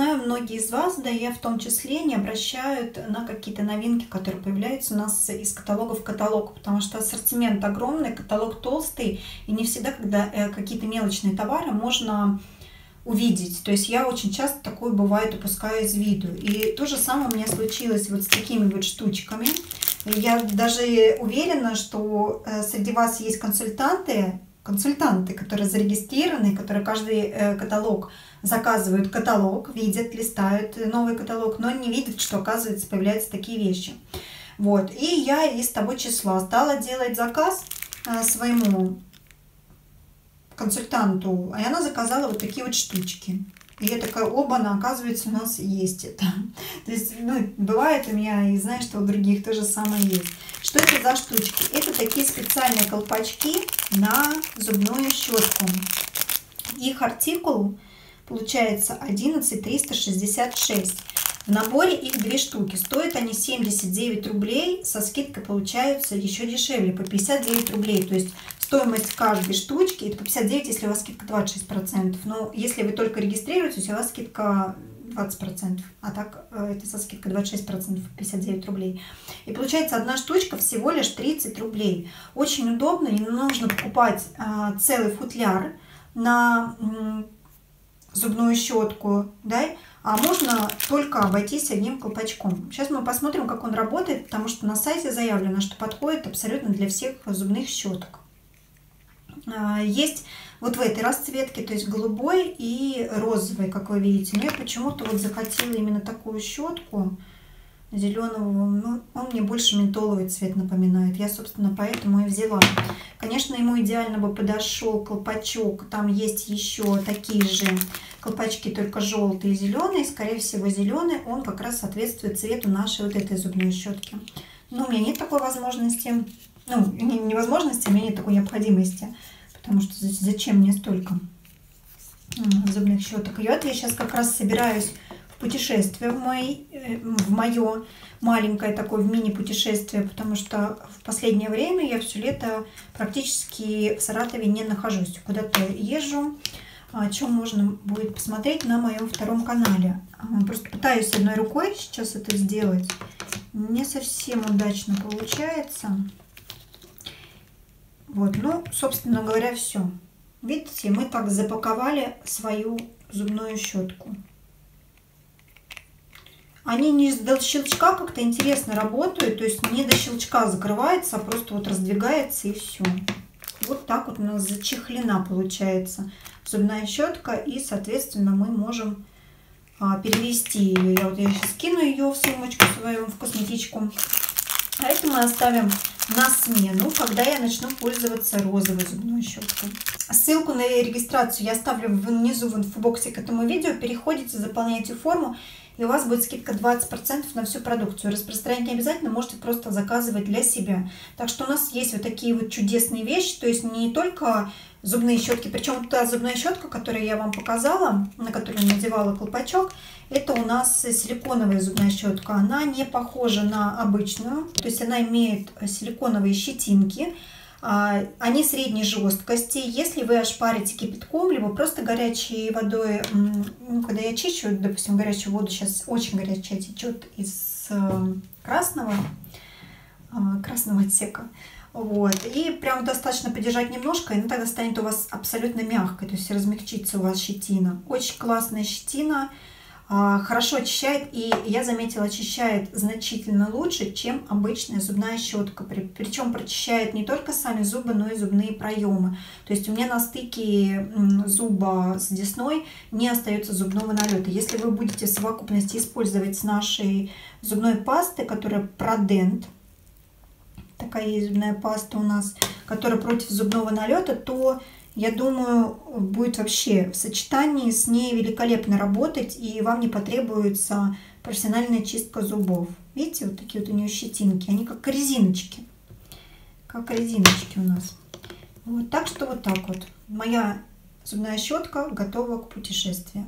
знаю, многие из вас, да я в том числе, не обращают на какие-то новинки, которые появляются у нас из каталога в каталог, потому что ассортимент огромный, каталог толстый, и не всегда, когда э, какие-то мелочные товары можно увидеть. То есть я очень часто такое бывает упускаю из виду. И то же самое у меня случилось вот с такими вот штучками. Я даже уверена, что э, среди вас есть консультанты, консультанты, которые зарегистрированы, которые каждый э, каталог заказывают каталог, видят, листают новый каталог, но не видят, что, оказывается, появляются такие вещи. Вот. И я из того числа стала делать заказ э, своему консультанту, и она заказала вот такие вот штучки. И я такая, оба, на оказывается, у нас есть это. То есть, ну, бывает у меня, и знаешь, что у других то же самое есть. Что это за штучки? Это такие специальные колпачки на зубную щетку. Их артикул получается 11366. В наборе их две штуки. Стоят они 79 рублей. Со скидкой получаются еще дешевле, по 59 рублей. То есть стоимость каждой штучки, это по 59, если у вас скидка 26%. Но если вы только регистрируетесь, у вас скидка 20%, а так э, это со скидкой 26%, 59 рублей. И получается одна штучка всего лишь 30 рублей. Очень удобно, не нужно покупать а, целый футляр на зубную щетку, да, а можно только обойтись одним колпачком. Сейчас мы посмотрим, как он работает, потому что на сайте заявлено, что подходит абсолютно для всех зубных щеток. А, есть вот в этой расцветке, то есть голубой и розовый, как вы видите. Но я почему-то вот захотела именно такую щетку зеленого. Ну, он мне больше ментоловый цвет напоминает. Я, собственно, поэтому и взяла. Конечно, ему идеально бы подошел колпачок. Там есть еще такие же колпачки, только желтые и зеленые. Скорее всего, зеленый. Он как раз соответствует цвету нашей вот этой зубной щетки. Но у меня нет такой возможности. Ну, невозможности, у меня нет такой необходимости. Потому что зачем мне столько зубных щеток? И вот я сейчас как раз собираюсь в путешествие в, мой, э, в мое маленькое такое в мини-путешествие, потому что в последнее время я все лето практически в Саратове не нахожусь. Куда-то езжу, о чем можно будет посмотреть на моем втором канале. А, просто пытаюсь одной рукой сейчас это сделать. Не совсем удачно получается. Вот, ну, собственно говоря, все. Видите, мы так запаковали свою зубную щетку. Они не до щелчка как-то интересно работают, то есть не до щелчка закрывается, а просто вот раздвигается и все. Вот так вот у нас зачехлена получается зубная щетка, и, соответственно, мы можем а, перевести ее. Я вот я сейчас кину ее в сумочку свою, в косметичку. А это мы оставим на смену, когда я начну пользоваться розовой зубной щеткой. Ссылку на регистрацию я оставлю внизу в инфобоксе к этому видео. Переходите, заполняйте форму, и у вас будет скидка 20% на всю продукцию. Распространять не обязательно, можете просто заказывать для себя. Так что у нас есть вот такие вот чудесные вещи, то есть не только зубные щетки. Причем та зубная щетка, которую я вам показала, на которую надевала колпачок, это у нас силиконовая зубная щетка. Она не похожа на обычную, то есть она имеет силиконовые щетинки. А, они средней жесткости. Если вы ошпарите кипятком, либо просто горячей водой, ну, когда я чищу, допустим, горячую воду, сейчас очень горячая течет из э, красного, а, красного отсека, вот. И прям достаточно подержать немножко, и она тогда станет у вас абсолютно мягкой, то есть размягчится у вас щетина. Очень классная щетина, а, хорошо очищает, и я заметила, очищает значительно лучше, чем обычная зубная щетка. Причем прочищает не только сами зубы, но и зубные проемы. То есть у меня на стыке зуба с десной не остается зубного налета. Если вы будете в совокупности использовать с нашей зубной пастой, которая Продент, такая есть зубная паста у нас, которая против зубного налета, то я думаю, будет вообще в сочетании с ней великолепно работать, и вам не потребуется профессиональная чистка зубов. Видите, вот такие вот у нее щетинки, они как резиночки. Как резиночки у нас. Вот так что вот так вот. Моя зубная щетка готова к путешествию.